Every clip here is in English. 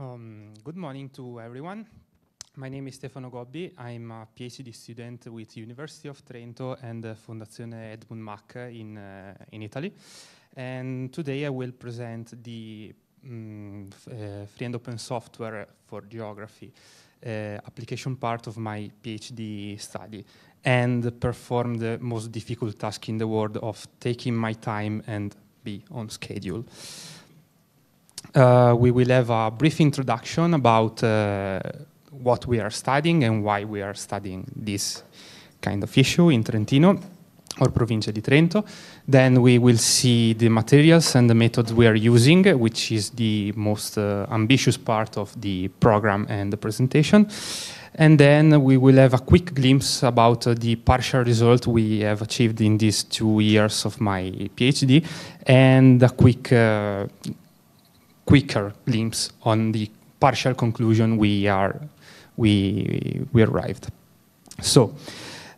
Um, good morning to everyone. My name is Stefano Gobbi. I'm a PhD student with University of Trento and uh, Fondazione Edmund Mach in, uh, in Italy. And today I will present the um, uh, free and open software for geography uh, application part of my PhD study and perform the most difficult task in the world of taking my time and be on schedule. Uh, we will have a brief introduction about uh, what we are studying and why we are studying this kind of issue in Trentino or Provincia di Trento. Then we will see the materials and the methods we are using, which is the most uh, ambitious part of the program and the presentation. And then we will have a quick glimpse about uh, the partial result we have achieved in these two years of my PhD and a quick uh, quicker glimpse on the partial conclusion we are we we arrived. So.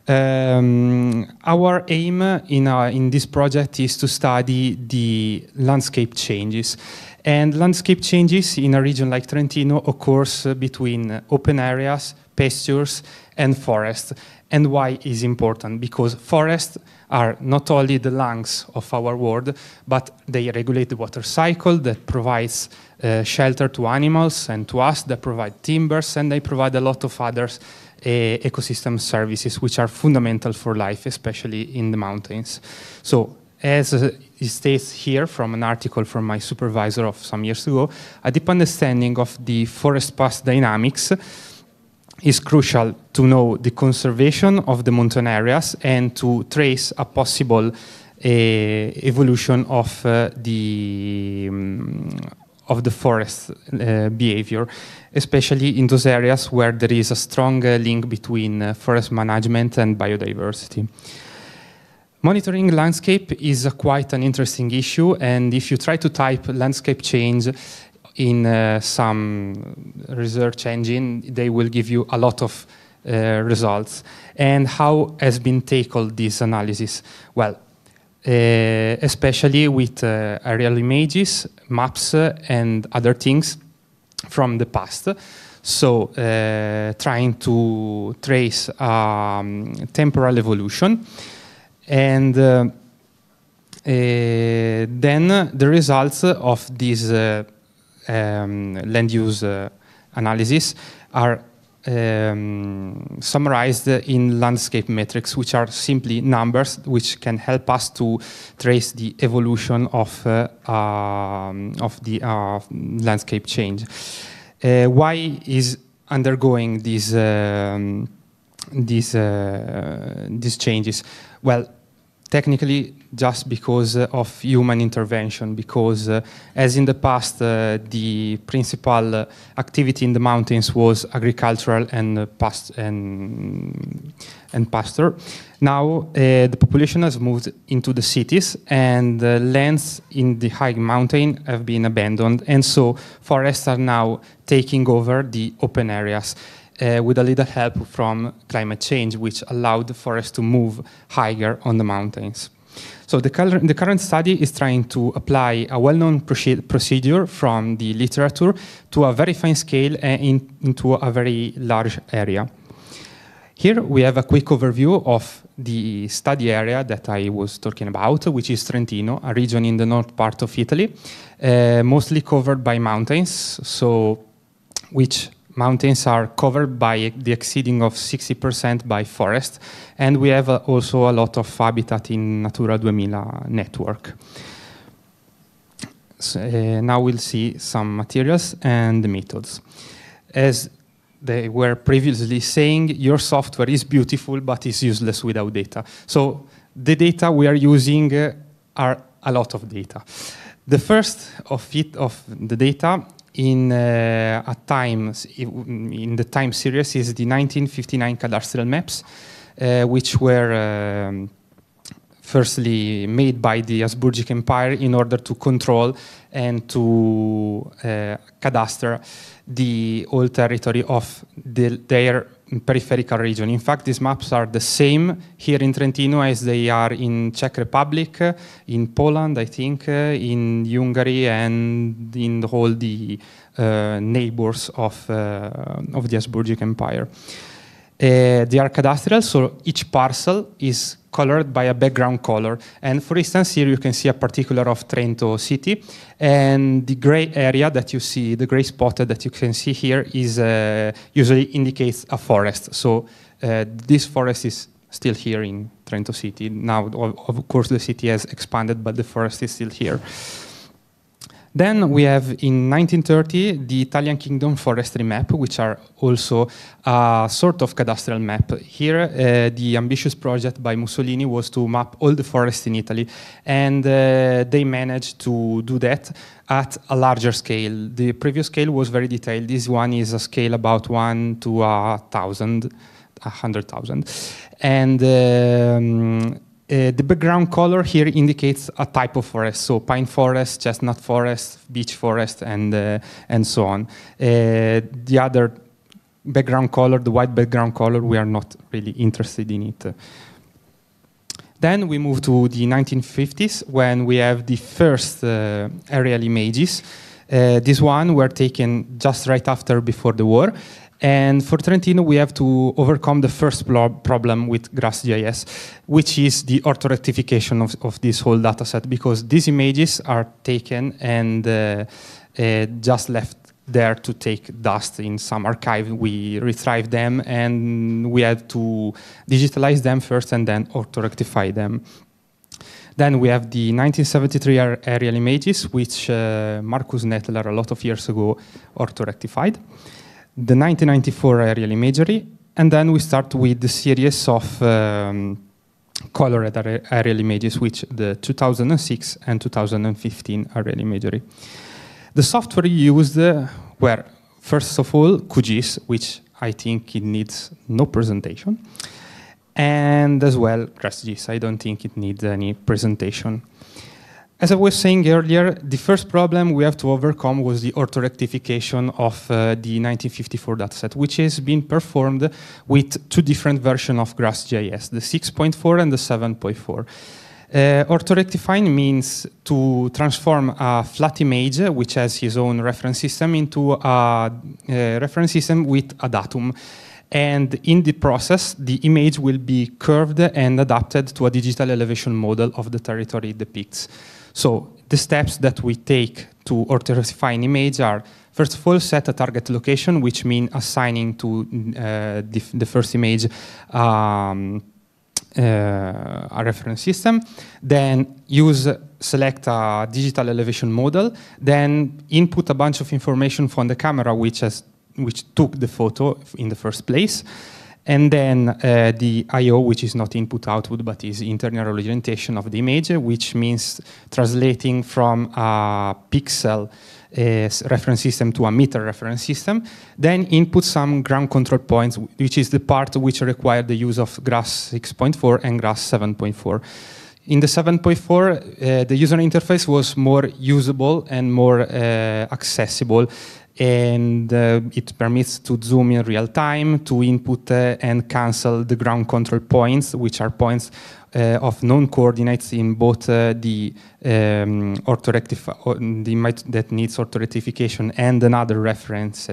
Um, our aim in, our, in this project is to study the landscape changes. And landscape changes in a region like Trentino occurs between open areas, pastures, and forests. And why is important? Because forests are not only the lungs of our world, but they regulate the water cycle that provides uh, shelter to animals and to us, that provide timbers, and they provide a lot of other uh, ecosystem services which are fundamental for life, especially in the mountains. So as uh, it states here from an article from my supervisor of some years ago, a deep understanding of the forest path dynamics is crucial to know the conservation of the mountain areas and to trace a possible uh, evolution of uh, the um, of the forest uh, behavior, especially in those areas where there is a strong uh, link between uh, forest management and biodiversity. Monitoring landscape is quite an interesting issue, and if you try to type landscape change in uh, some research engine, they will give you a lot of uh, results. And how has been tackled this analysis? Well, uh, especially with uh, aerial images, maps, uh, and other things from the past. So, uh, trying to trace um, temporal evolution. And then the results of this um, land use uh, analysis are um, summarized in landscape metrics, which are simply numbers which can help us to trace the evolution of, uh, um, of the uh, landscape change. Uh, why is undergoing these, um, these, uh, these changes? Well, technically just because uh, of human intervention, because uh, as in the past, uh, the principal uh, activity in the mountains was agricultural and, uh, past and, and pasture. Now uh, the population has moved into the cities and the lands in the high mountain have been abandoned and so forests are now taking over the open areas uh, with a little help from climate change, which allowed the forest to move higher on the mountains. So the, the current study is trying to apply a well-known procedure from the literature to a very fine scale and in, into a very large area. Here we have a quick overview of the study area that I was talking about, which is Trentino, a region in the north part of Italy, uh, mostly covered by mountains, so which mountains are covered by the exceeding of 60% by forest, and we have uh, also a lot of habitat in Natura 2000 network. So, uh, now we'll see some materials and methods. As they were previously saying, your software is beautiful, but is useless without data. So the data we are using uh, are a lot of data. The first of it, of the data in uh, a time in the time series is the 1959 cadastral maps, uh, which were um, firstly made by the Habsburgic Empire in order to control and to uh, cadaster the whole territory of the, their peripheral region. In fact, these maps are the same here in Trentino as they are in Czech Republic, in Poland, I think, uh, in Hungary, and in all the uh, neighbors of, uh, of the Habsburgic Empire. Uh, they are cadastral, so each parcel is colored by a background color. And for instance, here you can see a particular of Trento city. And the gray area that you see, the gray spot that you can see here is uh, usually indicates a forest. So uh, this forest is still here in Trento city. Now, of course, the city has expanded, but the forest is still here. Then we have in 1930 the Italian Kingdom forestry map, which are also a sort of cadastral map. Here, uh, the ambitious project by Mussolini was to map all the forests in Italy, and uh, they managed to do that at a larger scale. The previous scale was very detailed. This one is a scale about one to a thousand, a hundred thousand, and. Um, uh, the background color here indicates a type of forest, so pine forest, chestnut forest, beech forest, and, uh, and so on. Uh, the other background color, the white background color, we are not really interested in it. Then we move to the 1950s when we have the first uh, aerial images. Uh, this one were taken just right after before the war and for Trentino, we have to overcome the first problem with GRASS GIS, which is the auto-rectification of, of, this whole dataset, because these images are taken and uh, uh, just left there to take dust in some archive. We retrieve them, and we had to digitalize them first and then auto-rectify them. Then we have the 1973 aerial images, which uh, Markus Neteler a lot of years ago auto-rectified the 1994 aerial imagery, and then we start with the series of um, colored aerial images, which the 2006 and 2015 aerial imagery. The software used were, first of all, QGIS, which I think it needs no presentation, and as well GRASS GIS. I don't think it needs any presentation. As I was saying earlier, the first problem we have to overcome was the auto-rectification of uh, the 1954 dataset, which has been performed with two different versions of GRASS GIS, the 6.4 and the 7.4. Uh, auto-rectifying means to transform a flat image, which has his own reference system, into a, a uh, reference system with a datum. And in the process, the image will be curved and adapted to a digital elevation model of the territory it depicts. So the steps that we take to orthorectify an image are, first of all, set a target location, which means assigning to uh, the, the, first image um, uh, a reference system. Then use, select a digital elevation model. Then input a bunch of information from the camera, which has which took the photo in the first place. And then uh, the I.O., which is not input-output, but is internal orientation of the image, which means translating from a pixel reference system to a meter reference system. Then input some ground control points, which is the part which require the use of GRASS 6.4 and GRASS 7.4. In the 7.4, uh, the user interface was more usable and more uh, accessible and uh, it permits to zoom in real time, to input uh, and cancel the ground control points, which are points uh, of known coordinates in both uh, the um, the that needs auto-rectification and another reference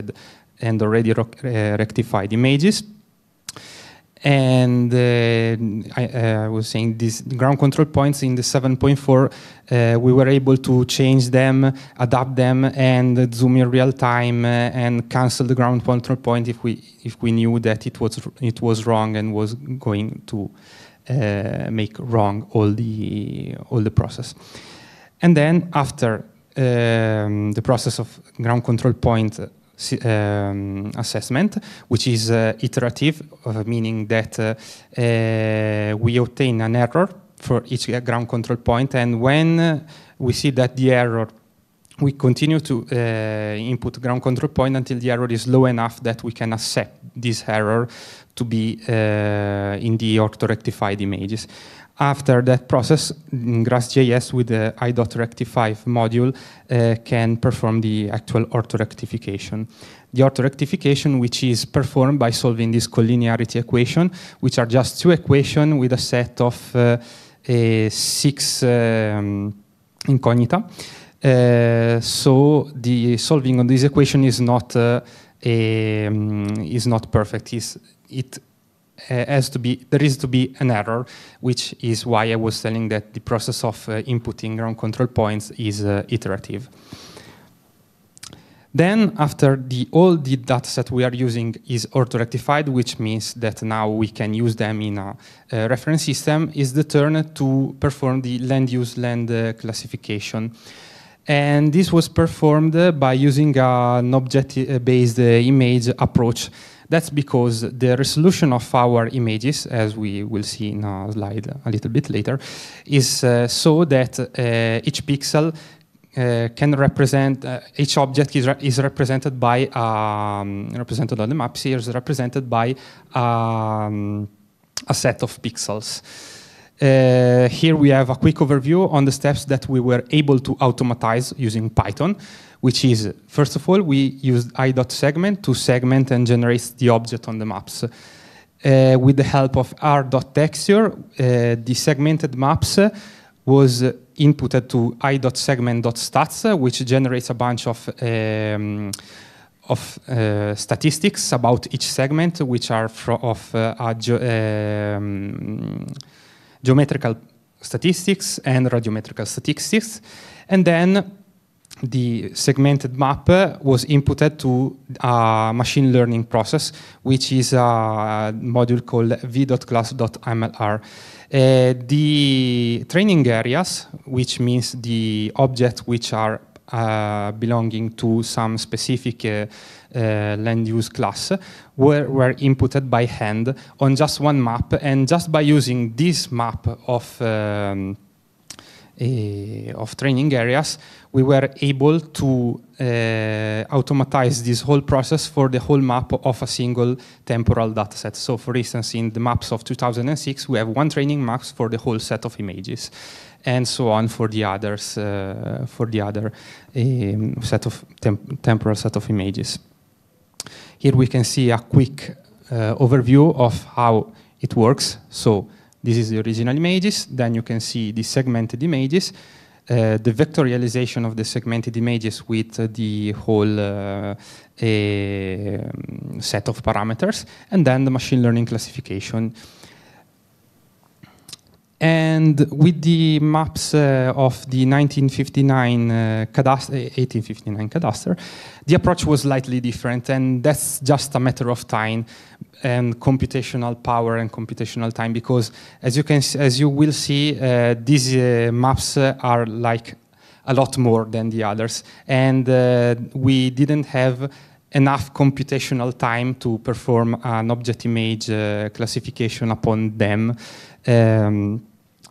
and already uh, rectified images. And uh, I, uh, was saying these ground control points in the 7.4, uh, we were able to change them, adapt them, and zoom in real time uh, and cancel the ground control point if we if we knew that it was it was wrong and was going to uh, make wrong all the all the process. And then after um, the process of ground control point um, assessment, which is uh, iterative, uh, meaning that uh, we obtain an error for each ground control point, and when we see that the error we continue to input ground control point until the error is low enough that we can accept this error to be in the auto-rectified images. After that process, GRASS GIS with the i.rectify module uh, can perform the actual auto-rectification. the orthorectification, which is performed by solving this collinearity equation, which are just two equations with a set of uh, six um, incognita. Uh, so the solving of this equation is not uh, a, um, is not perfect. It's, it has to be there is to be an error, which is why I was telling that the process of uh, inputting ground control points is uh, iterative. Then after the, all the dataset we are using is orthorectified, which means that now we can use them in a, a reference system, is the turn to perform the land use land uh, classification. And this was performed by using an object-based uh, image approach. That's because the resolution of our images, as we will see in a slide a little bit later, is uh, so that uh, each pixel uh, can represent uh, each object is, re is represented by um, represented on the maps here is represented by um, a set of pixels. Uh, here we have a quick overview on the steps that we were able to automatize using Python, which is, first of all, we used i.segment to segment and generate the object on the maps. Uh, with the help of r.texture, uh, the segmented maps was inputted to i.segment.stats, which generates a bunch of um, of uh, statistics about each segment, which are of uh, ge um, geometrical statistics and radiometrical statistics. And then the segmented map was inputted to a machine learning process, which is a module called v.class.mlr. Uh, the training areas, which means the objects which are uh, belonging to some specific uh, uh, land use class, were, were inputted by hand on just one map. And just by using this map of um, uh, of training areas, we were able to uh, automatize this whole process for the whole map of a single temporal dataset. So for instance, in the maps of 2006, we have one training maps for the whole set of images and so on for the others, uh, for the other um, set of temp temporal set of images. Here we can see a quick uh, overview of how it works. So this is the original images. Then you can see the segmented images, uh, the vectorialization of the segmented images with uh, the whole uh, set of parameters, and then the machine learning classification. And with the maps uh, of the 1959 uh, cadastre, 1859 cadastre, the approach was slightly different, and that's just a matter of time and computational power and computational time. Because as you can, as you will see, uh, these uh, maps are like a lot more than the others, and uh, we didn't have enough computational time to perform an object image uh, classification upon them um,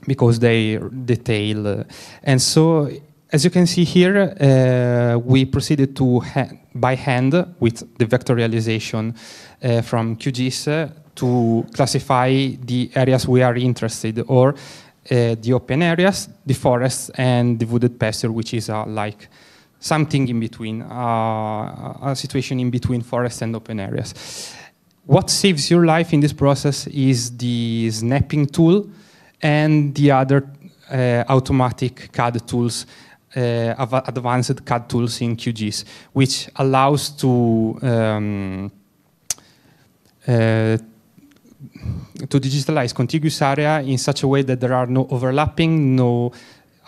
because they detail. And so, as you can see here, uh, we proceeded to ha by hand with the vectorialization uh, from QGIS to classify the areas we are interested or uh, the open areas, the forests, and the wooded pasture, which is uh, like something in between, uh, a situation in between forest and open areas. What saves your life in this process is the snapping tool, and the other uh, automatic CAD tools, uh, advanced CAD tools in QGIS, which allows to um, uh, to digitalize contiguous area in such a way that there are no overlapping, no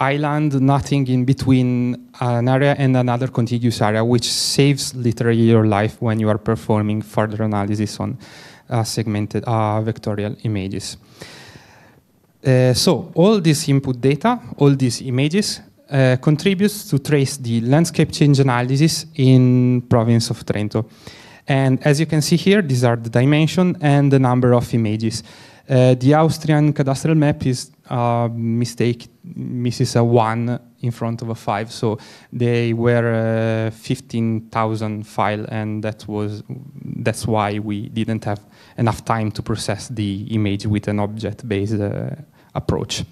island, nothing in between an area and another contiguous area, which saves literally your life when you are performing further analysis on uh, segmented uh, vectorial images. Uh, so all this input data, all these images, uh, contributes to trace the landscape change analysis in province of Trento. And as you can see here, these are the dimension and the number of images. Uh, the Austrian cadastral map is a mistake, misses a one in front of a five, so they were uh, 15,000 file, and that was that's why we didn't have enough time to process the image with an object-based uh, approach.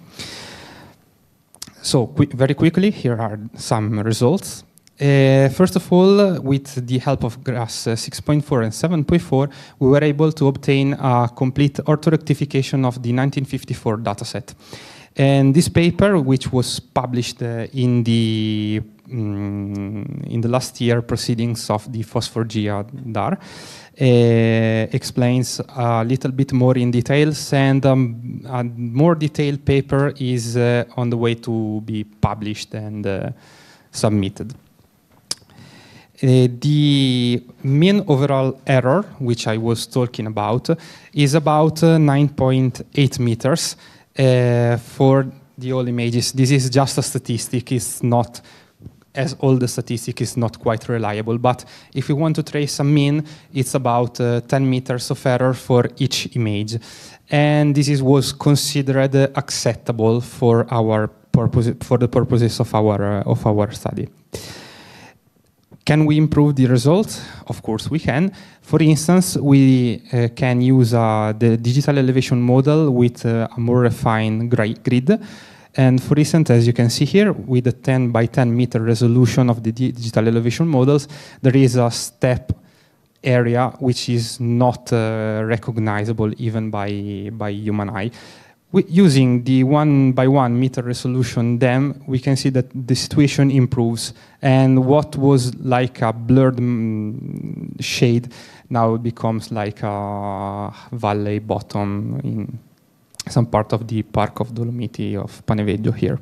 So qu very quickly, here are some results. Uh, first of all, with the help of GRASS uh, 6.4 and 7.4, we were able to obtain a complete orthorectification of the 1954 dataset. And this paper, which was published uh, in the um, in the last year proceedings of the FOSS4G DAR, uh, explains a little bit more in details, and um, a more detailed paper is uh, on the way to be published and uh, submitted. Uh, the mean overall error, which I was talking about, is about uh, 9.8 meters uh, for the all images. This is just a statistic, it's not, as all the statistic is not quite reliable, but if we want to trace a mean, it's about uh, 10 meters of error for each image. And this is, was considered acceptable for, our purpose, for the purposes of our, uh, of our study. Can we improve the result? Of course we can. For instance, we uh, can use uh, the digital elevation model with uh, a more refined grid. And for instance, as you can see here, with the 10 by 10 meter resolution of the digital elevation models, there is a step area which is not uh, recognizable even by, by human eye using the one by one meter resolution DEM, we can see that the situation improves. And what was like a blurred mm, shade now becomes like a valley bottom in some part of the Park of Dolomiti of Paneveggio here.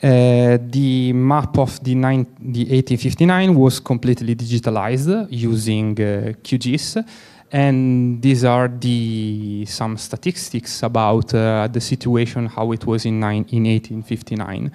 Uh, the map of the, the 1859 was completely digitalized using uh, QGIS and these are the some statistics about uh, the situation, how it was in, nine, in 1859.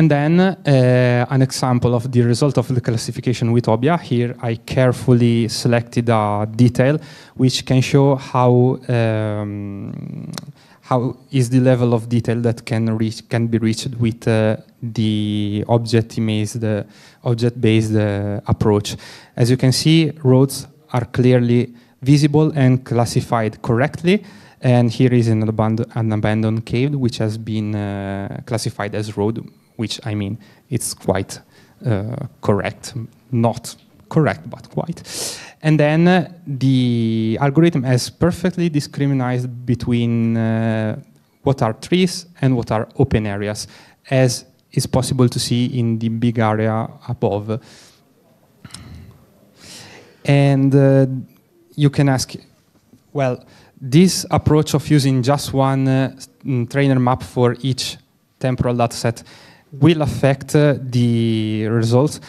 And then uh, an example of the result of the classification with OBIA. Here I carefully selected a detail which can show how um, how is the level of detail that can reach can be reached with uh, the object image, the object-based uh, approach. As you can see, roads are clearly visible and classified correctly. And here is an, abandoned, an abandoned cave, which has been uh, classified as road, which I mean, it's quite uh, correct, not correct, but quite. And then uh, the algorithm has perfectly discriminated between uh, what are trees and what are open areas, as is possible to see in the big area above. And uh, you can ask, well, this approach of using just one uh, trainer map for each temporal dataset will affect uh, the results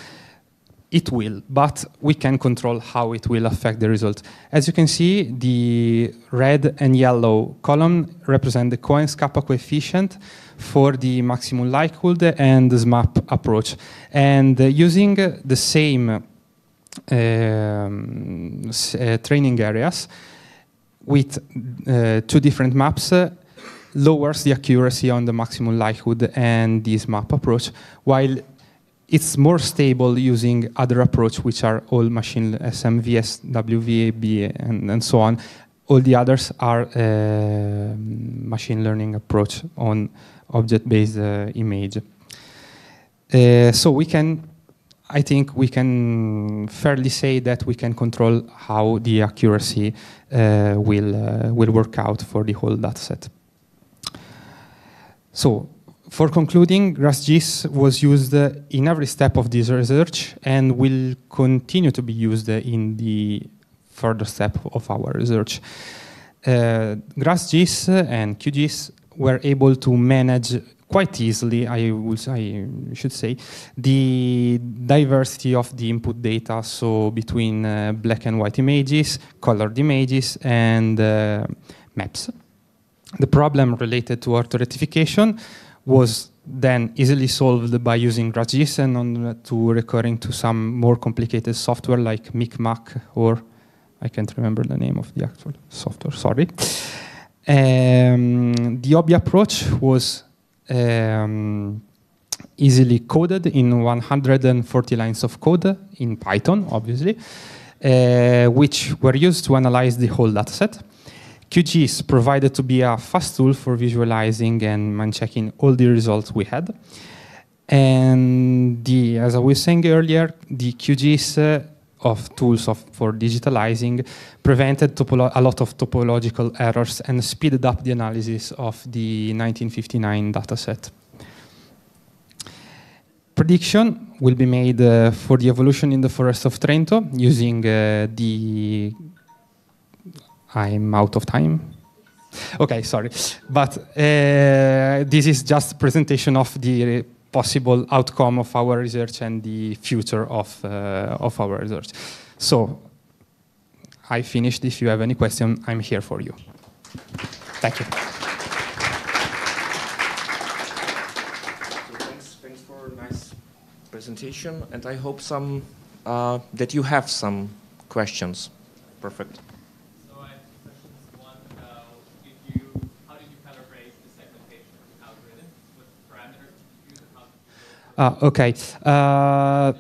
it will, but we can control how it will affect the result. As you can see, the red and yellow column represent the Cohen's kappa coefficient for the maximum likelihood and the SMAP approach. And uh, using the same um, uh, training areas with uh, two different maps, lowers the accuracy on the maximum likelihood and SMAP approach, while it's more stable using other approach, which are all machine SMVS, WVAB, and, and so on. All the others are uh, machine learning approach on object-based uh, image. Uh, so we can, I think we can fairly say that we can control how the accuracy uh, will, uh, will work out for the whole dataset. So for concluding, GrassGIS was used in every step of this research and will continue to be used in the further step of our research. Uh, GrassGIS and QGIS were able to manage quite easily, I, would, I should say, the diversity of the input data, so between uh, black and white images, colored images, and uh, maps. The problem related to auto-rectification was then easily solved by using GrassGIS and on to recurring to some more complicated software like Micmac or I can't remember the name of the actual software, sorry. Um, the OBI approach was um, easily coded in 140 lines of code in Python, obviously, uh, which were used to analyze the whole dataset. QGIS provided to be a fast tool for visualizing and man checking all the results we had. And the, as I was saying earlier, the QGIS uh, of tools of, for digitalizing prevented a lot of topological errors and speeded up the analysis of the 1959 dataset. Prediction will be made uh, for the evolution in the forest of Trento using uh, the... I'm out of time. Okay, sorry. But uh, this is just a presentation of the possible outcome of our research and the future of, uh, of our research. So I finished. If you have any question, I'm here for you. Thank you. Thanks, thanks for a nice presentation, and I hope some uh, that you have some questions. Perfect. Ah, okay. Uh,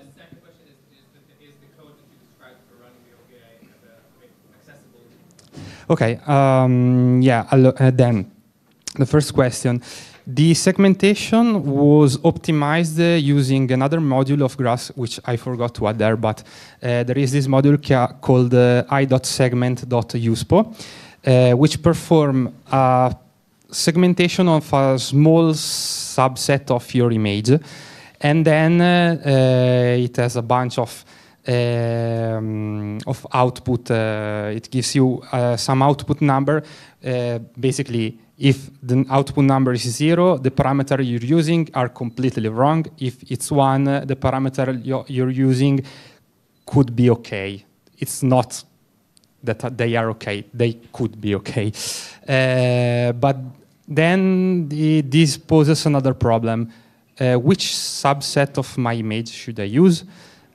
Okay, um, yeah, uh, then the first question. The segmentation was optimized uh, using another module of GRASS, which I forgot to add there, but uh, there is this module called uh, i.segment.uspo, uh, which perform a segmentation of a small subset of your image and then uh, uh, it has a bunch of um, of output. Uh, it gives you some output number. basically, if the output number is zero, the parameter you're using are completely wrong. If it's one, the parameter you're using could be okay. It's not that they are okay. They could be okay. Uh, but then the, this poses another problem uh, which subset of my image should I use?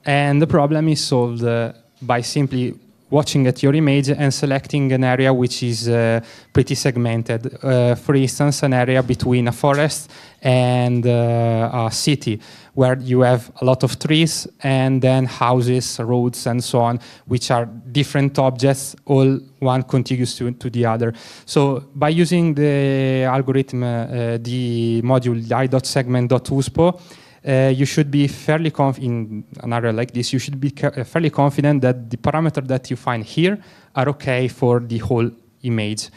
And the problem is solved uh, by simply watching at your image and selecting an area which is uh, pretty segmented. Uh, for instance, an area between a forest and uh, a city where you have a lot of trees and then houses, roads, and so on, which are different objects, all one contiguous to, to the other. So by using the algorithm, uh, the module i.segment.uspo, uh, you should be fairly in an area like this, you should be uh, fairly confident that the parameter that you find here are okay for the whole image.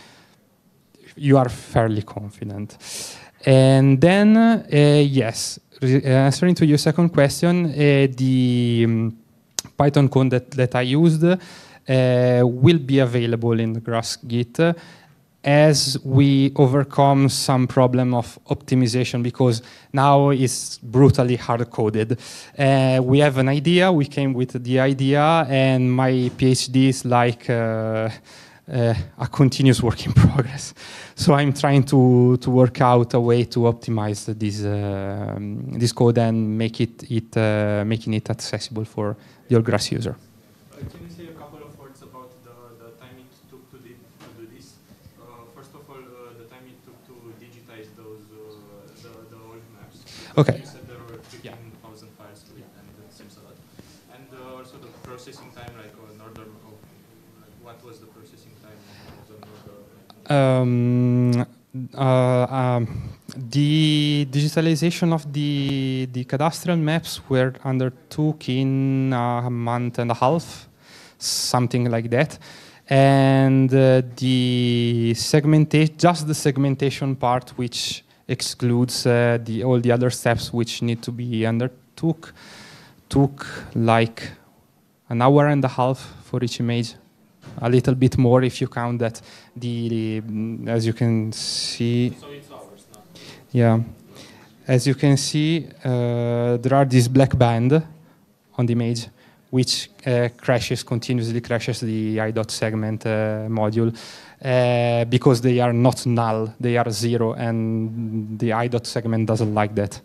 You are fairly confident. And then, uh, yes, uh, answering to your second question, uh, the um, Python code that, that I used uh, will be available in the Grass Git as we overcome some problem of optimization because now it's brutally hard-coded. Uh, we have an idea, we came with the idea, and my PhD is like uh, uh, a continuous work in progress. So I'm trying to, to work out a way to optimize this, uh, this code and make it, it uh, making it accessible for old grass user. Uh, can you say a couple of words about the, the time it took to, to do this? Uh, first of all, uh, the time it took to digitize those the, the old maps. Okay. You said there were 15,000 yeah. files, yeah. and that seems a lot. And also the processing time, like in order of, like, what was the processing time um, uh, um, the digitalization of the the cadastral maps were undertook in a month and a half, something like that, and uh, the segmentation, just the segmentation part, which excludes uh, the all the other steps which need to be undertook, took like an hour and a half for each image a little bit more if you count that the, the mm, as you can see. So. Yeah, as you can see, uh, there are this black band on the image, which uh, crashes continuously crashes the i.segment uh, module uh, Uh, because they are not null, they are zero, and the i.segment doesn't like that.